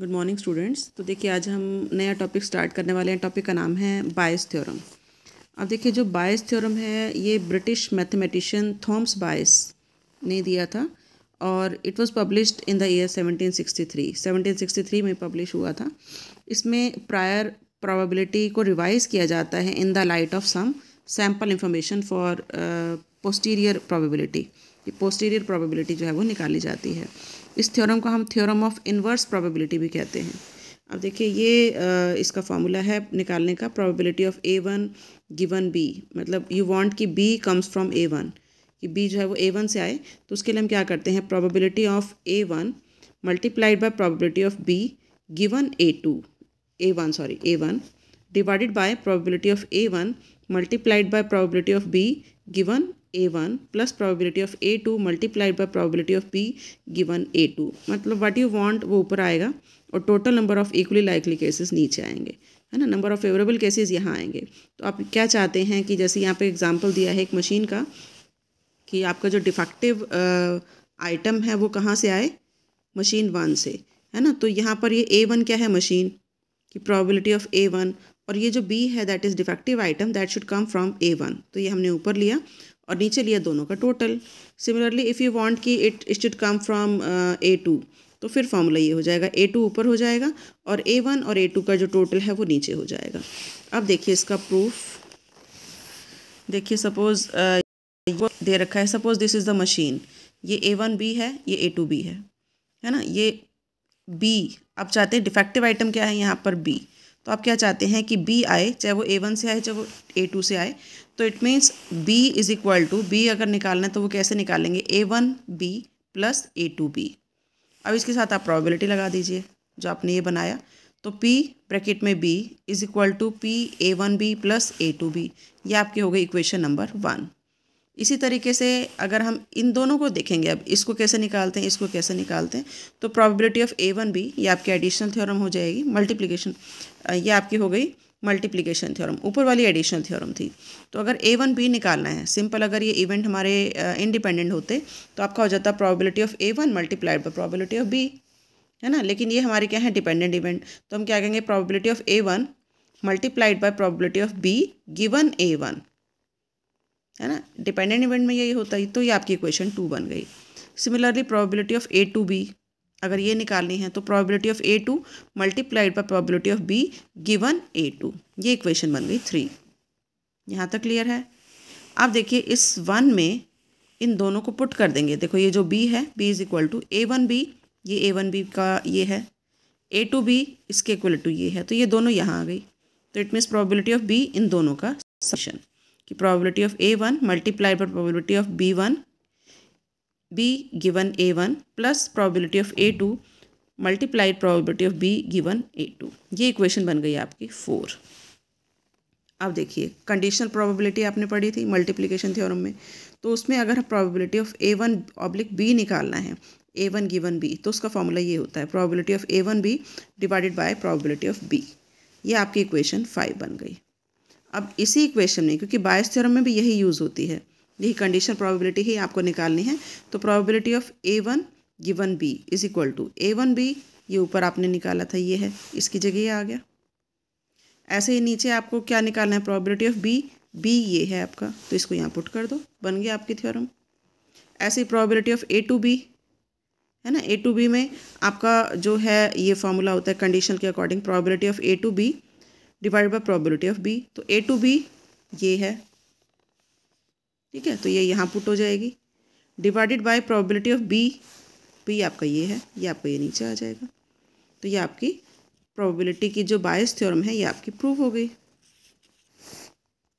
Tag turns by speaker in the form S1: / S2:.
S1: Good morning students तो देखिए, आज हम नया टॉपिक स्टार्ट करने वाले हैं। टॉपिक का नाम है बायस थ्योरम अब देखिए, जो बायस थ्योरम है, ये ब्रिटिश मैथमेटिशियन थॉम्स बायस ने दिया था और it was published in the year 1763 1763 में पब्लिश हुआ था। इसमें प्रायर प्रोबेबिलिटी को रिवाइज किया जाता है in the light of some sample information for posterior probability posterior probability जो है वो निकाली जाती है। इस थ्योरम को हम थ्योरम ऑफ़ इन्वर्स प्रोबेबिलिटी भी कहते हैं। अब देखिए ये इसका फॉर्मूला है निकालने का probability of A one given B मतलब यू वांट कि B comes from A one कि बी जो है वो ए वन से आए तो उसके लिए हम क्या करते हैं? Probability of A one multiplied by probability of B given A two A one sorry A one divided by probability of A one multiplied by probability of B given A one plus probability of A two multiplied by probability of B given A two मतलब what you want वो ऊपर आएगा और total number of equally likely cases नीचे आएँगे। है ना? Number of favourable cases यहाँ आएँगे। तो आप क्या चाहते हैं कि जैसे यहाँ पे एग्जांपल दिया है एक मशीन का कि आपका जो डिफेक्टिव आइटम है वो कहाँ से आए? मशीन वन से। है ना? तो यहाँ पर ये ए वन क्या है मशीन की प्रॉबिलिटी ऑफ़ ए वन और ये जो बी है that is defective item that should come from A one तो ये हमने ऊपर लिया। और नीचे लिया दोनों का total similarly if you want कि it should come from A two तो फिर फॉर्मूला ये हो जाएगा. ए टू ऊपर हो जाएगा और ए वन और ए टू का जो टोटल है वो नीचे हो जाएगा. अब देखिए इसका प्रूफ देखिए सपोज़ uh, दे रखा है. Suppose this is the machine ये ए वन बी है ये ए टू बी है. है ना? ये बी आप चाहते हैं डिफेक्टिव आइटम क्या है? यहाँ पर बी तो आप क्या चाहते हैं कि बी आए, चाहे वो ए वन से आए, चाहे वो ए टू से आए तो it means B is equal to B अगर निकालना है तो वो कैसे निकालेंगे? A one B plus A two B अब इसके साथ आप प्रॉबिलिटी लगा दीजिए, जो आपने ये बनाया। तो P ब्रैकेट में B is equal to P A one B plus A two B ये आपकी हो गई इक्वेशन नंबर वन इसी तरीके से अगर हम इन दोनों को देखेंगे, अब इसको कैसे निकालते हैं, इसको कैसे निकालते हैं तो probability of A one B ये आपकी एडिशनल थ्योरम हो जाएगी मल्टीप्लिकेशन ये आपकी हो गई मल्टीप्लिकेशन थ्योरम ऊपर वाली एडिशनल थ्योरम थी। तो अगर ए वन बी निकालना है सिंपल अगर ये इवेंट हमारे इंडिपेंडेंट होते तो आपका हो जाता probability of A one multiplied by probability of B है ना? लेकिन ये हमारे क्या है डिपेंडेंट इवेंट तो हम क्या कहेंगे probability of A one multiplied by probability of B given A one है ना? डिपेंडेंट इवेंट में यही होता है तो ये आपकी इक्वेशन टू बन गई। Similarly probability of A two B अगर ये निकालनी है तो probability of A two multiplied by probability of B given A two ये इक्वेशन बन गई थ्री यहाँ तक क्लियर है? अब देखिए, इस वन में इन दोनों को पुट कर देंगे। देखो, ये जो बी है B is equal to A one B ये ए वन बी का ये है। ए टू बी इसके इक्वल टू ये है तो ये दोनों यहाँ आ गई। तो it means probability of B इन दोनों का सेशन कि probability of A one multiply by probability of B one b given a1 plus probability of a2 multiplied probability of B given A two ये इक्वेशन बन गई आपकी फोर अब देखिए कंडीशनल प्रोबेबिलिटी आपने पढ़ी थी मल्टीप्लिकेशन थ्योरम में। तो उसमें अगर probability of A one oblique B निकालना है ए वन गिवन बी तो उसका फॉर्मूला ये होता है probability of A one B divided by probability of B ये आपकी इक्वेशन फाइव बन गई। अब इसी इक्वेशन में, क्योंकि बायस थ्योरम में भी यही यूज़ होती है। यही कंडीशन प्रोबेबिलिटी ही आपको निकालनी है। तो probability of A one given B is equal to A one B ये ऊपर आपने निकाला था, ये है, इसकी जगह ये आ गया। ऐसे ही नीचे आपको क्या निकालना है? प्रोबेबिलिटी ऑफ़ बी बी ये है आपका। तो इसको यहाँ पुट कर दो, बन गया आपकी थ्योरम ऐसे ही probability of A two B है ना? ए टू बी में आपका जो है, ये फॉर्मूला होता है कंडीशन के according probability of A two B divide by probability of B तो ए टू बी ये है। ठीक है? तो ये यहाँ पुट हो जाएगी। Divided by probability of B B आपका ये है, ये आपका ये नीचे आ जाएगा। तो ये आपकी प्रोबेबिलिटी की जो बायस थ्योरम है, ये आपकी प्रूव हो गई।